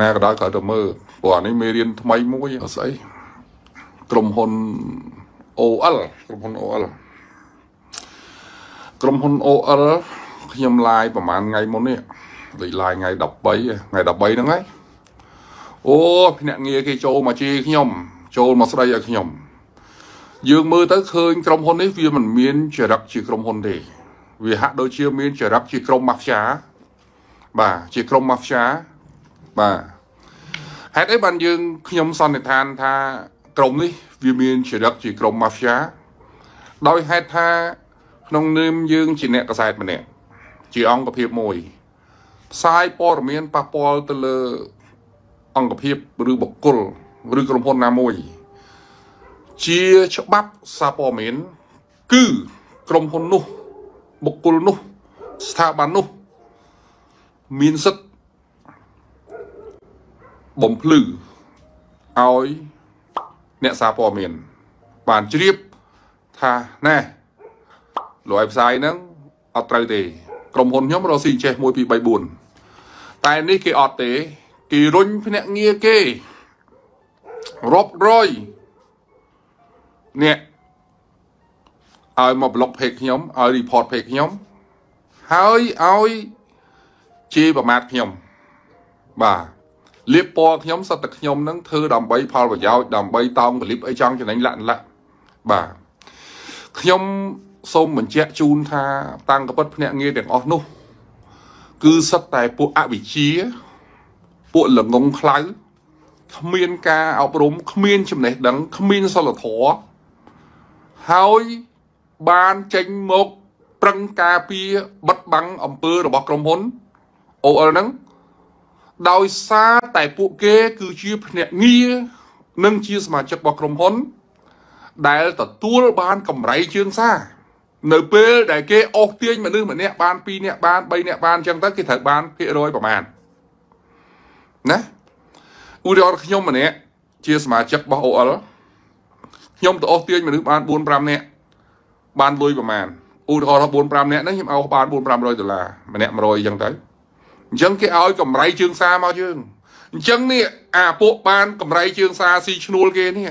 ណាក៏ដោយក៏ទៅមើលព្រោះអានេះមេរៀនថ្មីមួយអត់ស្អីក្រុមហ៊ុន OL ក្រុមហ៊ុន OL ក្រុមហ៊ុន OL ខ្ញុំឡាយប្រហែលថ្ងៃមុននេះលេខឡាយថ្ងៃ13ថ្ងៃ13ហ្នឹងហើយអូភ្នាក់ងារគេចូលមកជេរខ្ញុំ ចូលមកស្ដីឲ្យខ្ញុំ យើងមើលទៅឃើញក្រុមហ៊ុននេះវាមិនមានចរិតជាក្រុមហ៊ុនទេ វាហាក់ដូចជាមានចរិតជាក្រុមម៉ាហ្វ្យាបាទជាក្រុមម៉ាហ្វ្យា បាទហេតុអីបានយើងខ្ញុំសន្និដ្ឋានថាក្រុមនេះវាមានចរិតជាក្រុមម៉ាហ្វ្យាដោយហេតុថាក្នុងនាមយើងជាអ្នកកសែតម្នាក់ជាអង្គភាពមួយផ្សាយព័ត៌មានប៉ះពាល់ទៅលើអង្គភាពឬបុគ្គលឬក្រុមហ៊ុនណាមួយ ជាច្បាប់សារព័ត៌មាន គឺក្រុមហ៊ុននោះបុគ្គលនោះ ស្ថាប័ននោះ មានសិទ្ធិ បំភ្លឺឲ្យអ្នកសារព័ត៌មាន បានជ្រាបថាណែលយផ្សាយហ្នឹងអត់ត្រូវទេក្រុមហ៊ុនខ្ញុំរកស៊ីចេះ1 2 3 4តែនេះគេអត់ទេគេរុញភ្នាក់ងារគេរាប់រយអ្នកឲ្យមកប្លុក page ខ្ញុំឲ្យ report page ខ្ញុំ ហើយឲ្យជេរប្រមាថខ្ញុំបាទ លៀបពណ៌ខ្ញុំសត្វតែខ្ញុំនឹងធ្វើដើម្បីផលប្រយោជន៍ដើម្បីតោងកលិបអីចង់ចំណេញលាក់លាក់បាទខ្ញុំសូមបញ្ជាក់ជូនថាតាំងកពិតភ្នាក់ងារទាំងអស់នោះគឺសិតតែពួកអវិជ្ជាពួកល្ងងខ្លៅគ្មានការអប់រំគ្មានចំណេះដឹងគ្មានសិលធម៌ហើយបានចេញមកប្រឹងការពារបិទបាំងអំពើរបស់ក្រុមហ៊ុន OL ហ្នឹង ដោយសារតែពួកគេ គឺជាភ្នាក់ងារនិងជាសមាជិករបស់ក្រុមហ៊ុន ដែលទទួលបានកម្រៃជើងសារនៅពេលដែលគេអស់ទាញមនុស្សម្នាក់បាន2នាក់បាន3នាក់បានអញ្ចឹងទៅគេត្រូវបានភាគរយប្រមាណណាឧទាហរណ៍ខ្ញុំម្នាក់ជាសមាជិករបស់ OL ខ្ញុំទៅអស់ទាញមនុស្សបាន4 5នាក់បានលុយប្រមាណឧទាហរណ៍ថា4 5នាក់ហ្នឹងខ្ញុំអោសបាន4 500ដុល្លារម្នាក់100អញ្ចឹងទៅ អញ្ចឹងគេឲ្យកម្រៃជើងសារមកយើងអញ្ចឹងនេះអាពួកបានកម្រៃជើងសារស៊ីឈ្នួលគេនេះ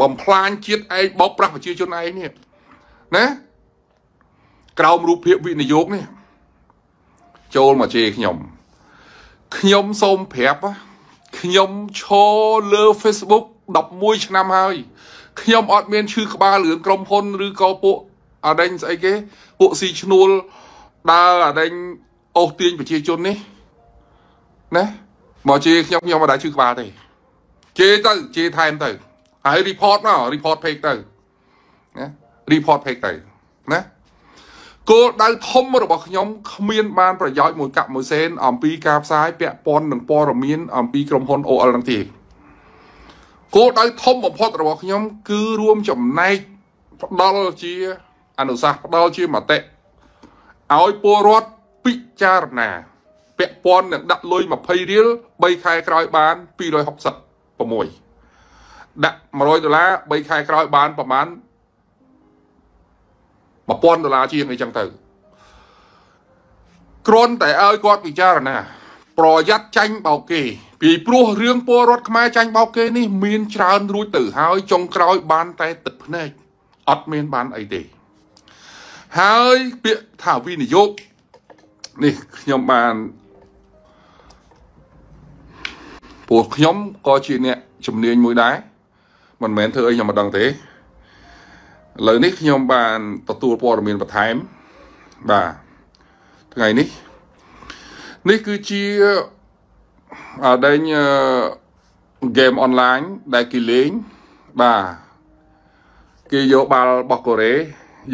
បំផ្លាញជាតិឯងបោកប្រាស់ប្រជាជនឯងនេះណាក្រោមរូបភាពវិនិយោគនេះចូលមកជេរខ្ញុំខ្ញុំសូមប្រាប់ខ្ញុំឈរលើ Facebook 11ឆ្នាំហើយខ្ញុំអត់មានឈឺក្បាលរឿងក្រុមហ៊ុនឬក៏ពួកអដេញស្អីគេពួកស៊ីឈ្នួលដើរអដេញអូសទាញប្រជាជននេះ ណាមកជេរខ្ញុំខ្ញុំមិនដែលឈឺក្បាលទេជេរទៅជេរថែមទៅហើយ report មក report page ទៅណា report page ទៅណាគោលដៅធំរបស់ខ្ញុំគ្មានបានប្រយោជន៍មួយកាប់មួយសេនអំពីការផ្សាយពាក់ព័ន្ធនឹងព័ត៌មានអំពីក្រុមហ៊ុន OL នឹងទេគោលដៅធំបំផុតរបស់ខ្ញុំគឺរួមចំណែកផ្ដល់ជាអនុសាសន៍ផ្ដល់ជាមតិឲ្យពលរដ្ឋពិចារណា ពាក់ព័ន្ធនឹងដាក់លុយ20រៀល3ខែក្រោយបាន266ដាក់100ដុល្លារ3ខែក្រោយបានប្រហែល1000ដុល្លារជាងអីចឹងទៅគ្រាន់តែឲ្យគាត់ពិចារណា ប្រយ័ត្នចាញ់បោកគេពីព្រោះរឿងពលរដ្ឋខ្មែរចាញ់បោកគេនេះមានច្រើនរួចទៅហើយចុងក្រោយបានតែទឹកភ្នែកអត់មានបានអីទេហើយពាក្យថាវិនិយោគនេះខ្ញុំបាន ពួកខ្ញុំក៏ជាអ្នកជំនាញមួយដែរមិនមែនធ្វើអីខ្ញុំមិនដឹងទេឥឡូវនេះខ្ញុំបានទទួលព័ត៌មានបន្ថែមបាទថ្ងៃនេះនេះគឺជាអដែងហ្គេមអនឡាញដែលគេលេងបាទគេយកបាល់របស់កូរ៉េ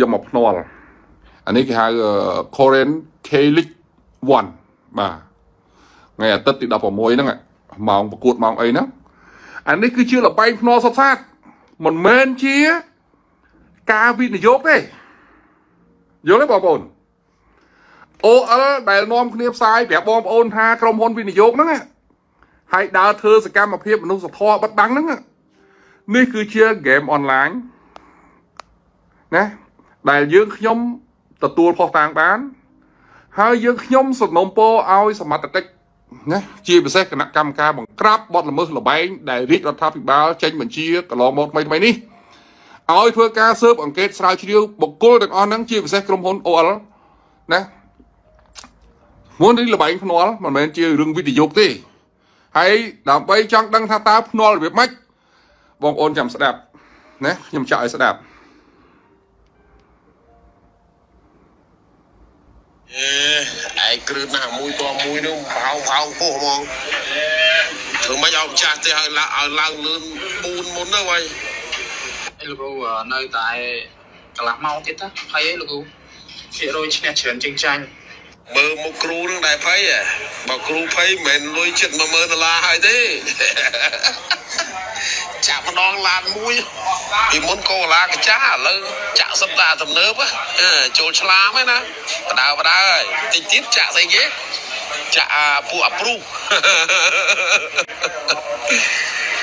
យកមកភ្នាល់អានេះគេហៅ Korean K League 1បាទថ្ងៃអាទិត្យទី16ហ្នឹង ម៉ោងប្រកួតម៉ោងអីហ្នឹងអានេះគឺជាលបែងភ្នាល់សុទ្ធសាធមិនមែនជា ការវិនិយោគទេយល់ទេបងប្អូន OL ដែលនាំគ្នាផ្សាយប្រាប់បងប្អូនថាក្រុមហ៊ុនវិនិយោគហ្នឹងហើយដើរធ្វើសកម្មភាពមនុស្សធម៌បិទបាំងហ្នឹងនេះគឺជា game online ណាដែលយើងខ្ញុំទទួលផុសតាងបាន ហើយយើងខ្ញុំសំណូមពរឲ្យសមត្ថកិច្ច ណាជាពិសេសគណៈកម្មការបង្ក្រាបបទល្មើសលបែងដែលរាជរដ្ឋាភិបាលចេញបញ្ជាកន្លងមកថ្មីថ្មីនេះឲ្យធ្វើការស៊ើបអង្កេតស្រាវជ្រាវបុគ្គលទាំងអស់ហ្នឹងជាពិសេសក្រុមហ៊ុន OL ណាមុននេះលបែងភ្នាល់មិនមែនជារឿងវិទ្យុទេហើយដើម្បីចង់ដឹងថាតើភ្នាល់របៀបម៉េចបងប្អូនចាំស្ដាប់ណាខ្ញុំចាក់ឲ្យស្ដាប់ អេឯងគ្រឹះណាមួយតមួយនោះផោងផោងពោះហ្មងធ្វើមិនឲ្យម្ចាស់ទេឲ្យឡើងឲ្យឡើងលឿន4មុនទៅហើយលោកគ្រូនៅតែកន្លះម៉ោងទៀតទៅហើយអីលោកគ្រូភាគរយឈ្នះច្រើនជាងចាញ់ មើលមុខគ្រូនឹងដែរភ័យបើគ្រូភ័យមិនមែនលុយចិត្ត10000ដុល្លារហើយទេចាក់ម្ដងឡានមួយពីមុនកូឡាកាចាឥឡូវចាក់សត្វតាទំនើបចូលឆ្លាមហ្នឹងណាបដៅបដៅហើយតិចទៀតចាក់ស្អីគេចាក់ពួកអាព្រុស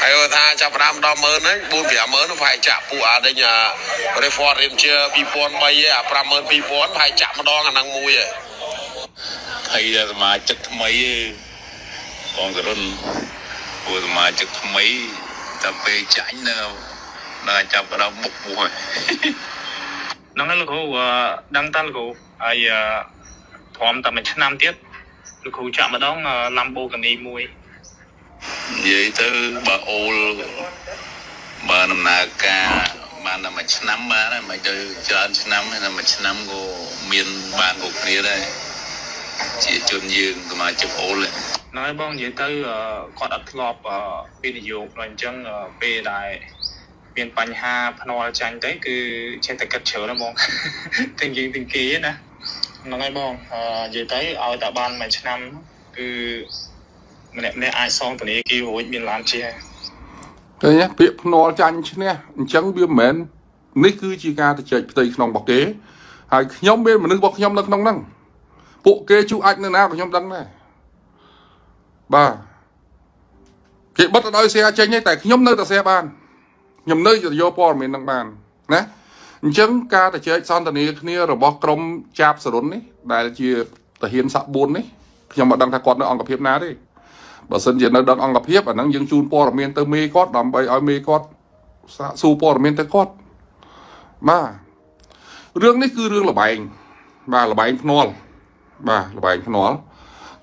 ហើយថាចាប់ដើមដល់ម៉ឺនហ្នឹង4 5ម៉ឺនប្រហែលចាក់ពួកអាដេញ Reform Ranger 2003ឯអា52000ប្រហែលចាក់ម្ដងអាហ្នឹងមួយឯ ហើយសមាជិកថ្មីឯកងសរុនពួកសមាជិកថ្មីតែពេលចាញ់នៅដល់ចាប់ដល់បុកពោះហើយហ្នឹងហើយលោកគ្រូដឹងតាលោកគ្រូហើយធំតែមួយឆ្នាំទៀតលោកគ្រូចាក់ម្ដង Lamborghini មួយនិយាយទៅបើអូលបើដំណើរការបានតែមួយឆ្នាំបានហើយមិនទៅច្រើនឆ្នាំតែមួយឆ្នាំក៏មានបានគ្រប់គ្នាដែរ ជាជនយើងសមាជិកអូលហ្នឹងហើយបងនិយាយទៅគាត់អត់ធ្លាប់វិនិយោគដល់អញ្ចឹងពេលដែលមានបញ្ហាភ្នាល់ចាញ់ទៅគឺចេះតែគិតច្រើនណាបងទាំងយើងទាំងគេណាហ្នឹងហើយបងនិយាយទៅឲ្យតែបានមួយឆ្នាំគឺម្នាក់ម្នាក់អាចសងធនាគាររួចមានឡានជិះឃើញពាក្យភ្នាល់ចាញ់ឈ្នះអញ្ចឹងវាមិនមែននេះគឺជាការទៅចែកផ្ទៃក្នុងរបស់គេហើយខ្ញុំមានមនុស្សរបស់ខ្ញុំនៅក្នុងហ្នឹង ពួកគេជួអាចនៅណាក៏ខ្ញុំដឹងដែរបាទគេបិទទៅដោយសៀចេញទេតែខ្ញុំនៅតែសៀបានខ្ញុំនៅយកព័ត៌មាននឹងបានណាអញ្ចឹងការទៅចែកសន្ទនាគ្នារបស់ក្រមចាបសរុននេះដែលជាតាហ៊ានសាក់4នេះខ្ញុំមិនដឹងថាគាត់នៅអង្គភាពណាទេបើសិនជានៅដឹងអង្គភាពអាហ្នឹងយើងជូនព័ត៌មានទៅមេគាត់ដើម្បីឲ្យមេគាត់សាកសួរព័ត៌មានទៅគាត់បាទរឿងនេះគឺរឿងលបែងបាទលបែងភ្នាល់ បាទលបែងភ្នាល់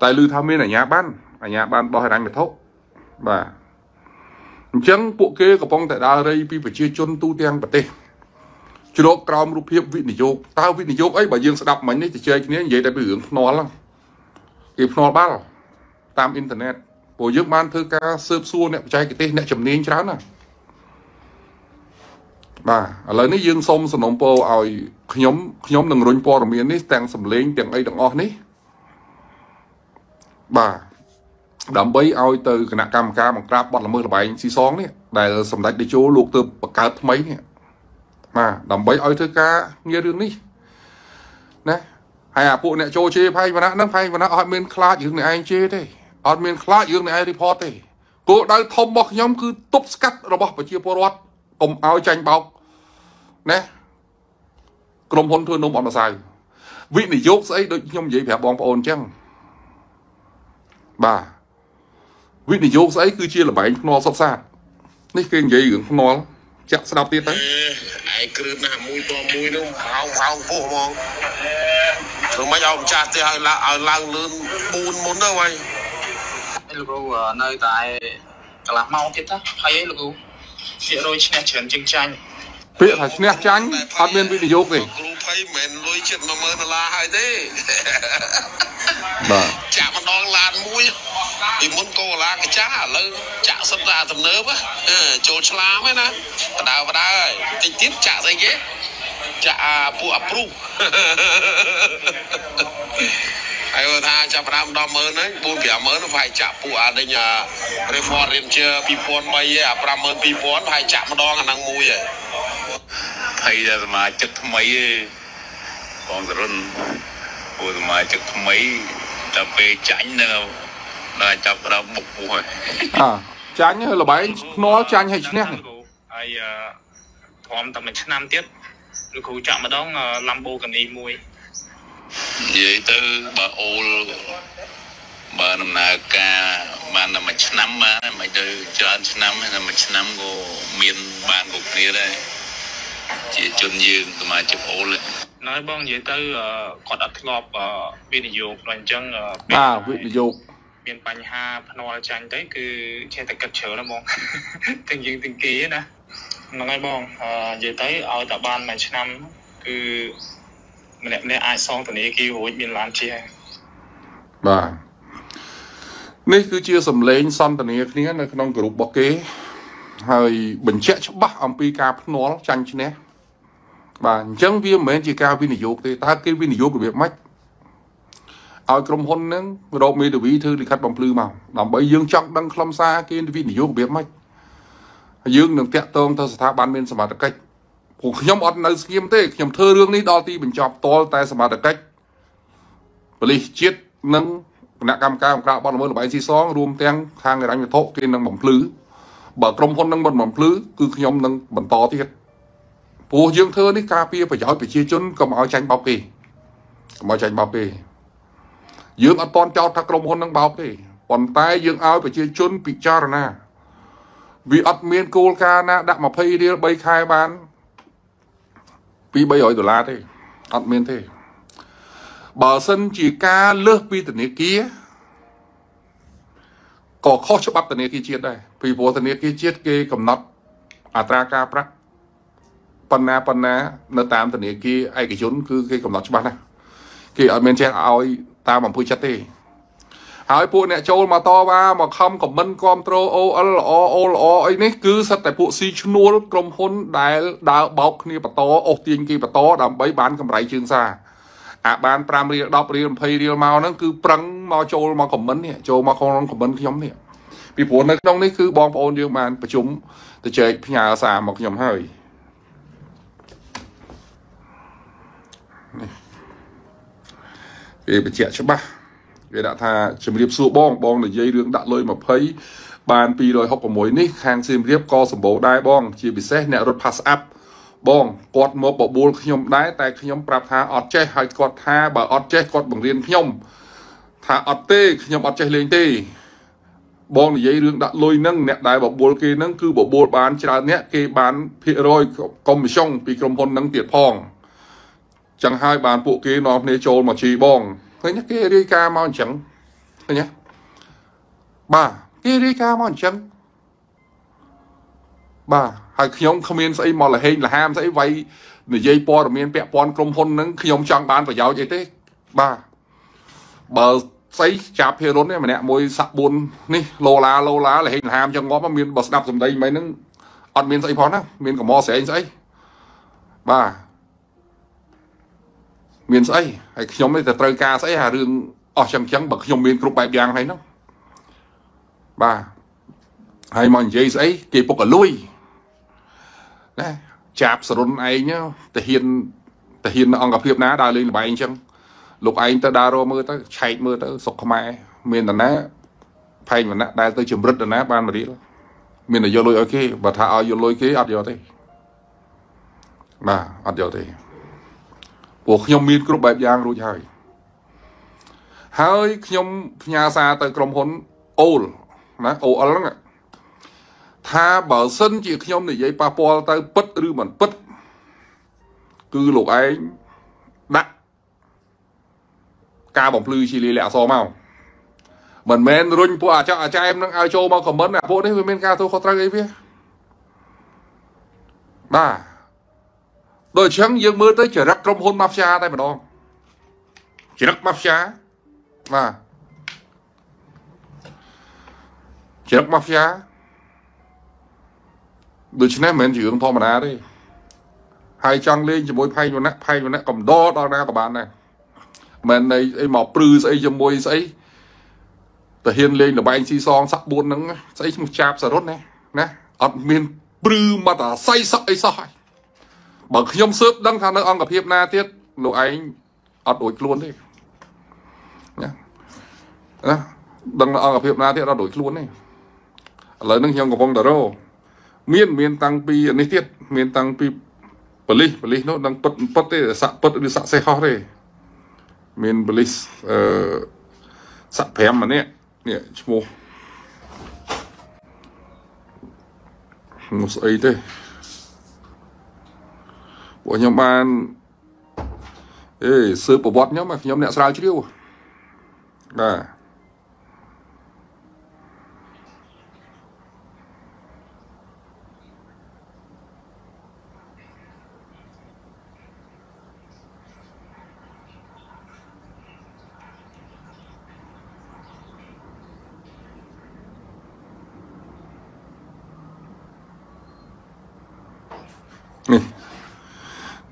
តែឮថាមានអាញាបានអាញាបានបោះហិរញ្ញវត្ថុបាទអញ្ចឹងពួកគេកំពុងតែដើររៃពីប្រជាជនទូទាំងប្រទេសជ្រោកក្រោមរូបភាពវិនិយោគតើវិនិយោគអីបើយើងស្ដាប់មិញនេះទៅជែកគ្នានិយាយតែពីរឿងភ្នាល់គេភ្នាល់បាល់តាមអ៊ីនធឺណិតព្រោះយើងបានធ្វើការស៊ើបសួរអ្នកបច្ចេកទេសអ្នកជំនាញច្រើនណា បាទឥឡូវនេះយើងសូមសំណូមពរឲ្យខ្ញុំខ្ញុំនឹងរុញព័ត៌មាននេះទាំងសម្លេងទាំងអីទាំងអស់នេះបាទដើម្បីឲ្យទៅគណៈកម្មការបង្ក្រាបបទល្មើសលបែងស៊ីសងនេះដែលសម្ដេចតេជោលោកទៅបង្កើតថ្មីនេះបាទដើម្បីឲ្យធ្វើការងាររឿងនេះណាហើយអាពួកអ្នកចូលជេរផៃវណ្ណៈហ្នឹងផៃវណ្ណៈអត់មានខ្លាចរឿងអ្នកឯងជេរទេអត់មានខ្លាចរឿងអ្នកឯង report ទេគោលដៅធំរបស់ខ្ញុំគឺទប់ស្កាត់របស់ប្រជាពលរដ្ឋ កុំឲ្យចាញ់បោកណាក្រុមហ៊ុនធ្វើនំអត់ម្សៅវិនិយោគស្អីដូចខ្ញុំនិយាយប្រាប់បងប្អូនអញ្ចឹងបាទវិនិយោគស្អីគឺជាលបែងភ្នាល់សុខសាស្ត្រនេះគេនិយាយរឿងភ្នាល់ចាក់ស្ដាប់ទៀតទៅឯងគ្រឹះណាមួយតមួយនោះផោងផោងពោះហ្មងធ្វើមិនឲ្យម្ចាស់ទេឲ្យឡើងឲ្យឡើងលឿន4មុនទៅហើយលោកគ្រូនៅតែកន្លះម៉ោងទៀតទៅហើយអីលោកគ្រូ ភាគរយឈ្នះច្រើនជាងចាញ់ពាក្យថាឈ្នះចាញ់អត់មានវិនិយោគទេគ្រូភ័យមិនមែនលុយចិត្ត10000ដុល្លារហើយទេបាទចាក់ម្ដងឡានមួយពីមុនកូឡាកាចាឥឡូវចាក់សិនតាទំនើបចូលឆ្លាមហ្នឹងណាបដៅបដៅហើយតិចទៀតចាក់ស្អីគេចាក់ពួកអាព្រុស ហើយថាចាប់ដើមដល់ម៉ឺនហ្នឹង4 5ម៉ឺនប្រហែលចាក់ពួកអាដេញ Reform Ranger 2003ឯអា52000ប្រហែលចាក់ម្ដងអាហ្នឹងមួយឯភ័យតែសមាជិកថ្មីឯបងសរុនពួកសមាជិកថ្មីតែពេលចាញ់នៅដល់ចាប់ដើមបុកពោះហើយអចាញ់លបែងភ្នាល់ចាញ់ឲ្យឈ្នះហើយធំតែមួយឆ្នាំទៀតលោកគ្រូចាក់ម្ដង Lamborghini មួយ និយាយទៅបើអូលបើដំណើរការបានតែមួយឆ្នាំបានមិនទៅច្រើនឆ្នាំតែមួយឆ្នាំក៏មានបានគ្រប់គ្នាដែរជាជនយើងសមាជិកអូលណ៎បងនិយាយទៅអឺគាត់អត់ធ្លាប់អឺវិនិយោគដល់អញ្ចឹងអឺបាទវិនិយោគមានបញ្ហាភ្នាល់ចាញ់ទៅគឺចេះតែគិតជ្រើណាបងទាំងយើងទាំងគេណាហ្នឹងហើយបងអឺនិយាយទៅឲ្យតែបានមួយឆ្នាំគឺ ម្នាក់ម្នាក់អាចសងធនាគាររួចមានឡានជិះហើយបាទនេះគឺជាសម្លេងសន្ទនាគ្នានៅក្នុងក្រុមរបស់គេ ហើយបញ្ជាក់ច្បាស់អំពីការភ្នាល់ចាញ់ឈ្នះបាទអញ្ចឹងវាមិនមែនជាការវិនិយោគទេតើគេវិនិយោគរបៀបម៉េចឲ្យក្រុមហ៊ុនហ្នឹងរកមេធាវីធ្វើលិខិតបំភ្លឺមកដើម្បីយើងចង់ដឹងខ្លឹមសារគេវិនិយោគរបៀបម៉េចហើយយើងនឹងតាក់ទងទៅស្ថាប័នមានសមត្ថកិច្ច ព្រោះខ្ញុំអត់នៅស្ងៀមទេខ្ញុំធ្វើរឿងនេះដល់ទីបញ្ចប់តលតែសមត្ថកិច្ចប៉ូលីសជាតិនិងគណៈកម្មការអង្គការបត់ល្មើសលបែងស៊ីសងរួមទាំងខាងហិរញ្ញវត្ថុគេនឹងបំភ្លឺបើក្រុមហ៊ុននឹងមិនបំភ្លឺគឺខ្ញុំនឹងបន្តទៀតព្រោះយើងធ្វើនេះការពារប្រយោជន៍ប្រជាជនកុំឲ្យចាញ់បោកគេកុំឲ្យចាញ់បោកគេយើងអត់តន់ចោទថាក្រុមហ៊ុននឹងបោកទេប៉ុន្តែយើងឲ្យប្រជាជនពិចារណាវាអត់មានគោលការណ៍ណាដាក់20រៀល3ខែបាន ពី300ដុល្លារទេអត់មានទេបើសិនជាការលើសពីធនាគារក៏ខុសច្បាប់ធនាគារជាតិដែរពីព្រោះធនាគារជាតិគេកំណត់អត្រាការប្រាក់ប៉ុណ្ណាប៉ុណ្ណា នៅតាមធនាគារឯកជន គឺគេកំណត់ច្បាស់ណាស់គេអត់មានចេះឲ្យតាមអំពើចិត្តទេ ហើយពួកអ្នកចូលមកតវ៉ាមកខំខមមិនគ្រប់ត្រូល OL ល្អ O ល្អអីនេះគឺសិតតែពួកស៊ីឈ្នួលក្រុមហ៊ុនដែលដើរបោកគ្នាបន្តអូសទាញគេបន្តដើម្បីបានកម្រៃជើងសារអាបាន5រៀល10រៀល20រៀលមកហ្នឹងគឺប្រឹងមកចូលមកខមមិននេះចូលមកក្នុងខមមិនខ្ញុំនេះពីព្រោះនៅក្នុងនេះគឺបងប្អូនយើងបានប្រជុំទៅចែកផ្ញើសារមកខ្ញុំហើយនេះគេបញ្ជាក់ច្បាស់ គេដាក់ថាជំរាបសួរបងបងនិយាយរឿងដាក់លុយ20បាន266នេះខាងសៀមរាបក៏សម្បូរដែរបង ជាពិសេសអ្នករត់ pass up បងគាត់មកបបួលខ្ញុំដែរតែខ្ញុំប្រាប់ថាអត់ចេះហើយគាត់ថាបើអត់ចេះគាត់បង្រៀនខ្ញុំថាអត់ទេខ្ញុំអត់ចេះលេងទេបងនិយាយរឿងដាក់លុយហ្នឹងអ្នកដែលបបួលគេហ្នឹងគឺបបួលបានច្រើនអ្នកគេបានភាគរយកុំមីសុងពីក្រុមហ៊ុនហ្នឹងទៀតផងចឹងហើយបានពួកគេនាំគ្នាចូលមកជីបង ឃើញទេគេរាយការណ៍មកអញ្ចឹងឃើញទេបាទគេរាយការណ៍មកអញ្ចឹងបាទហើយខ្ញុំគ្មានស្អីមកលហេងលហាមស្អីវាយនិយាយព័ត៌មានពាក់ព័ន្ធក្រុមហ៊ុនហ្នឹងខ្ញុំចង់បានប្រយោជន៍អីទេបាទបើស្អីចាប់ភេរុននេះម្នាក់មួយសាក់4នេះឡូឡាឡូឡាលហេងលហាមចឹងងាប់មានបើស្ដាប់សម្ដីមិនហ្នឹងអត់មានស្អីផងណាមានកំមស្រែងស្អីបាទ មានស្អីហើយខ្ញុំនេះតែត្រូវការស្អីអារឿងអស់ចឹងចឹងបើខ្ញុំមានគ្រប់បែបយ៉ាងហើយហ្នឹងបាទហើយមកនិយាយស្អីគេពុកអលួយណាចាប់សរុនឯងទៅហ៊ានទៅហ៊ានអង្គភាពណាដើរលេងលបែងអញ្ចឹងលោកឯងទៅដើររមើលទៅឆែកមើលទៅសុកខ្មែរមានតាណាផែងវណ្ណៈដែលទៅជំរិតតាណាបានមករៀលមានតែយកលុយឲ្យគេបើថាឲ្យយកលុយគេអត់យកទេបាទអត់យកទេ ព្រោះខ្ញុំមានគ្រប់បែបយ៉ាងរួចហើយហើយខ្ញុំផ្ញើសារទៅក្រុមហ៊ុនអូលណាអូអលហ្នឹងថាបើសិនជាខ្ញុំនិយាយប៉ះពាល់ទៅពិតឬមិនពិត គឺលោកឯងដាក់ការបំភ្លឺជាលិលាអសមកមិនមែនរុញពួកអាចអាចែមនឹងឲ្យចូលមកខមមិនអាពួកនេះវាមានការធ្វើខុសត្រូវអីវាបាទ ដូចអញ្ចឹងយើងមើលទៅចរិតក្រុមហ៊ុនម៉ាហ្វីយ៉ាតែម្ដងចរិតម៉ាហ្វីយ៉ាបាទចរិតម៉ាហ្វីយ៉ាដូច្នេះមិនមែនជារឿងធម្មតាទេហើយចង់លេងជាមួយផែងវណ្ណៈផែងវណ្ណៈកំដរដល់ណាក៏បានដែរមិនន័យអីមកព្រឺស្អីជាមួយស្អីទៅហ៊ានលេងលបែងស៊ីសងសាក់4ហ្នឹងស្អីឈ្មោះចាប់សរុនណាណាអត់មានព្រឺមកតាស័យសក់អីសោះហើយ បើខ្ញុំស៊ើបដឹងថានៅអង្គភាពណាទៀតលោកឯងអត់ដូចខ្លួនទេណាណាដឹងនៅអង្គភាពណាទៀតអត់ដូចខ្លួនទេឥឡូវហ្នឹងខ្ញុំកំពុងតែរោមានមានតាំងពីនេះទៀតមានតាំងពីបលិសបលិសនោះដឹងពិតពិតទេសាក់ពិតឬសាក់សេះហោះទេមានបលិសអឺសាក់5ម្នាក់នេះឈ្មោះឈ្មោះស្អីទេ ពួកខ្ញុំបានអេសើប្រវត្តិខ្ញុំខ្ញុំអ្នកស្រាវជ្រាវបាទ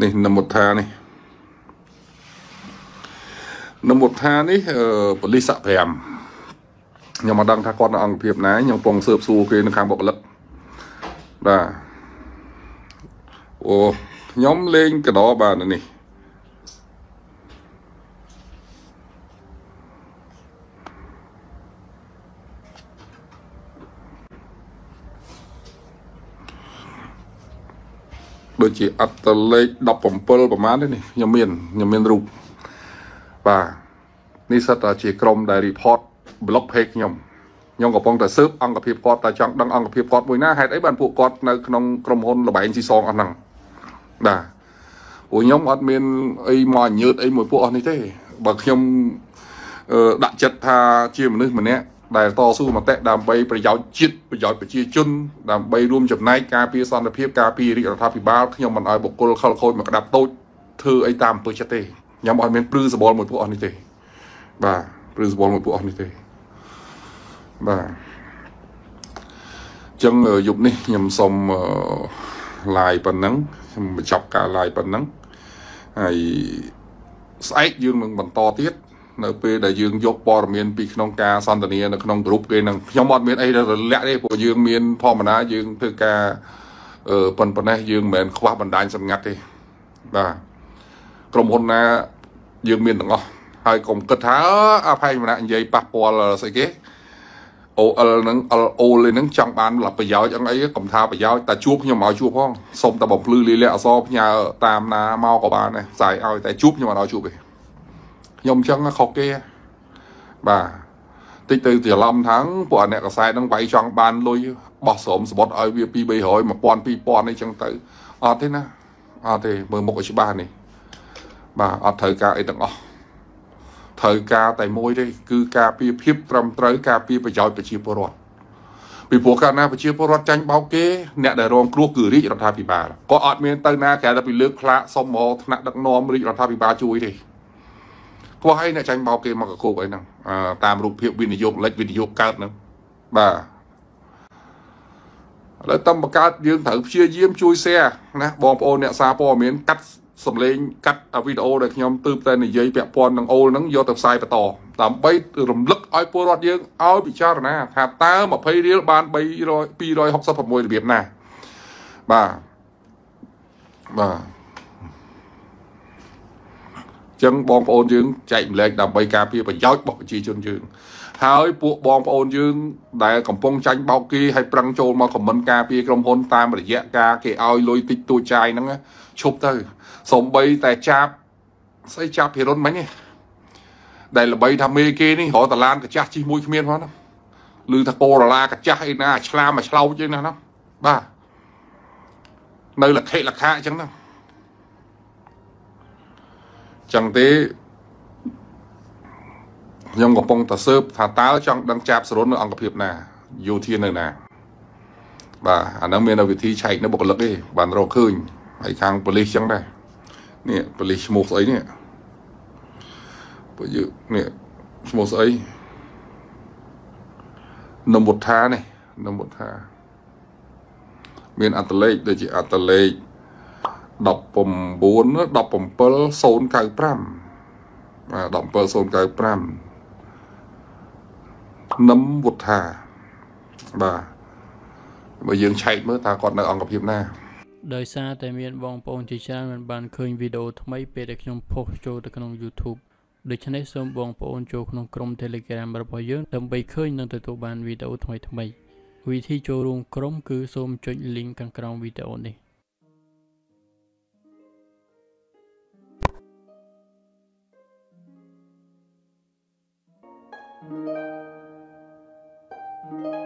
នេះនមុថានេះនមុថានេះបលិស័ក5ខ្ញុំមកដឹងថាគាត់នៅអង្គភាពណាខ្ញុំពងស៊ើបសួរគេនៅខាងបុគ្គលិកបាទអូខ្ញុំលេងកដោបាទនេះ ដូចជាអត្តលេខ17ប្រហែលនេះខ្ញុំមានខ្ញុំមានរូបបាទនេះសិតតែជាក្រុមដែល report blog page ខ្ញុំខ្ញុំកំពុងតែស៊ើបអង្គភាពគាត់តែចង់ដឹងអង្គភាពគាត់មួយណាហេតុអីបានពួកគាត់នៅក្នុងក្រុមហ៊ុនលបែងស៊ីសងអស់ហ្នឹងបាទពួកខ្ញុំអត់មានអីមកញើតអីមួយពួកអស់នេះទេបើខ្ញុំដាក់ចិត្តថាជាមនុស្សម្នាក់ ដែលតស៊ូមតិដើម្បីប្រយោជន៍ជាតិប្រយោជន៍ប្រជាជនដើម្បីរួមចំណែកការពារសន្តិភាពការពាររាជរដ្ឋាភិបាលខ្ញុំមិនអោយបុគ្គលខលខូចមកក្តាប់តូចធ្វើអីតាមអំពើចិត្តទេខ្ញុំអត់មានព្រឺសបល់មួយពួកអស់នេះទេ បាទព្រឺសបល់មួយពួកអស់នេះទេបាទចឹងយប់នេះខ្ញុំសូម live ប៉ុណ្ណឹងខ្ញុំបញ្ចប់ការ live ប៉ុណ្ណឹងហើយស្អែកយើងនឹងបន្តទៀត នៅពេលដែលយើងយកព័ត៌មានពីក្នុងការសន្ទនានៅក្នុងក្រុមគេនឹងខ្ញុំអត់មានអីរលាក់ទេព្រោះយើងមានធម្មតាយើងធ្វើការអឺប៉ុនប៉ុណ្ណេះយើងមិនមែនខ្វះបណ្ដាញសម្ងាត់ទេបាទក្រុមហ៊ុនណាយើងមានទាំងអស់ហើយកុំគិតថាអភ័យម្នាក់និយាយប៉ះពាល់ស្អីគេ OL ហ្នឹង LO លេហ្នឹងចង់បានប្រយោជន៍អីកុំថាប្រយោជន៍តែជួបខ្ញុំឲ្យជួបផងសុំតែបំភ្លឺលីលាអសរផ្ញើតាមណាមកក៏បានដែរផ្សាយឲ្យតែជួបខ្ញុំអត់ឲ្យជួបទេ ខ្ញុំអញ្ចឹងខុសគេបាទតិចទៅច្រឡំថាងពួកអ្នកកសែតហ្នឹងវាយចង់បានលុយបោះស្រោមសបុតឲ្យវា2 300 1000 2000អីចឹងទៅអត់ទេណាអត់ទេមើលមុខឲ្យច្បាស់នេះបាទអត់ត្រូវការអីទាំងអស់ត្រូវការតែមួយទេគឺការពារភាពត្រឹមត្រូវការពារប្រយោជន៍ប្រជាពលរដ្ឋពីព្រោះកាលណាប្រជាពលរដ្ឋចាញ់បោកគេអ្នកដែលរងគ្រោះគឺរាជរដ្ឋាភិបាលក៏អត់មានទៅណាក្រៅតែពីលើកផ្លាកសុំមកថ្នាក់ដឹកនាំរាជរដ្ឋាភិបាលជួយទេ គួរឲ្យអ្នកចាញ់បោកគេមកកគោកអីហ្នឹងតាមរូបភាពវិនិយោគលិចវិនិយោគកើតហ្នឹងបាទឥឡូវតំបកើតយើងត្រូវព្យាយាមជួយ share ណាបងប្អូនអ្នកសារព័ត៌មានកាត់សំឡេងកាត់វីដេអូដែលខ្ញុំទើបតែនិយាយពាក់ព័ន្ធនឹងអូលហ្នឹងយកទៅផ្សាយបន្តដើម្បីរំលឹកឲ្យពលរដ្ឋយើងឲ្យពិចារណា ថាតើ20រៀលបាន300 266របៀបណាបាទបាទ ចឹងបងប្អូនយើងចែកម្លែកដើម្បីការពារប្រយោជន៍របស់ប្រជាជនយើងហើយពួកបងប្អូនយើងដែលកំពុងចាញ់បោកគេឲ្យប្រឹងចូលមកខមមិនការពារក្រុមហ៊ុនតាមរយៈការគេឲ្យលុយតិចតួចចាយហ្នឹងឈប់ទៅសំបីតែចាប់ស្អីចាប់ភិរុនមិញនេះដែលល្បីថាមេគេនេះរកតឡានកចាស់ជីមួយគ្មានផងណាឬថាកូរឡាកចាស់អីណាឆ្លាមមកឆ្លោចអីណាណាបាទនៅលខិលខាអញ្ចឹងណា ចឹងទេខ្ញុំកំពុងតែស៊ើបថាតើចង់ដឹងចាប់សរុននៅអង្គភាពណាយោធានៅណា បាទអានឹងមានវិធីឆែកនៅបុគ្គលិកទេបានរកឃើញហើយខាងប៉ូលីសចឹងដែរនេះប៉ូលីសឈ្មោះស្អីនេះបើយើងនេះឈ្មោះស្អីនមុថានេះនមុថាមានអត្តលេខដូចជាអត្តលេខ 19 17 095បាទ17095នឹមវុធាបាទបើយើងឆែកមើលតើគាត់នៅអង្គភាពណាដោយសារតែមានបងប្អូនជាច្រើនមិនបានឃើញវីដេអូថ្មីពេលដែលខ្ញុំផុសចូលទៅក្នុង YouTube ដូច្នេះសូមបងប្អូនចូលក្នុងក្រុម Telegram របស់យើងដើម្បីឃើញនិងទទួលបានវីដេអូថ្មីៗវិធីចូលរួមក្រុមគឺសូមចុច link ខាងក្រោមវីដេអូនេះ Thank you.